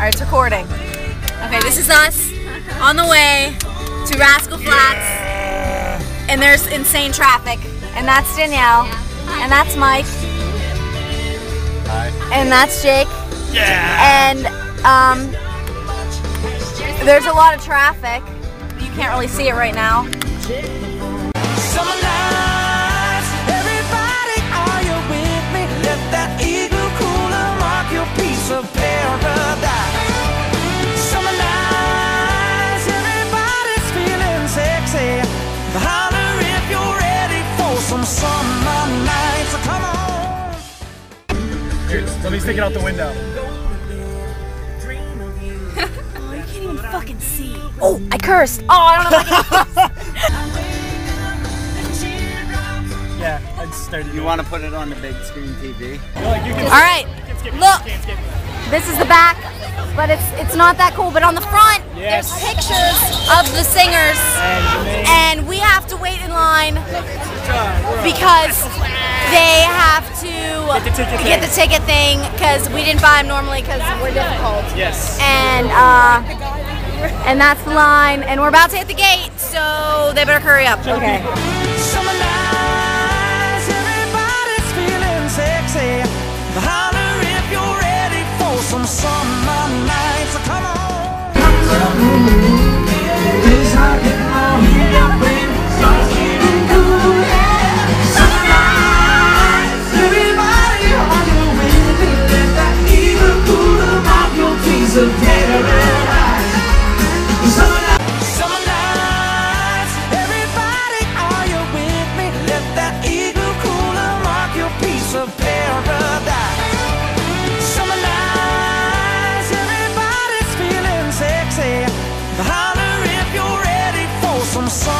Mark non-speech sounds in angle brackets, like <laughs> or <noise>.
right, it's recording. Okay, this is us on the way to Rascal Flatts, and there's insane traffic. And that's Danielle, and that's Mike, Hi. and that's Jake, Yeah. and um, there's a lot of traffic. You can't really see it right now. Summer everybody, are you with me? Let that eagle cooler mark your piece of Here, let me stick it out the window. <laughs> You can't even fucking see. Oh, I cursed. Oh, I don't know if I can. <laughs> Yeah, I started. You want to put it on the big screen TV? Like you can All right, skip it. look. You can't skip it. This is the back, but it's it's not that cool. But on the front, Yes. there's pictures of the singers, And and we have to wait in line because they have to Get the ticket thing. the ticket thing because we didn't buy them normally because we're difficult. yes. And uh, and that's the line, and we're about to hit the gate, so they better hurry up. Okay. song everybody's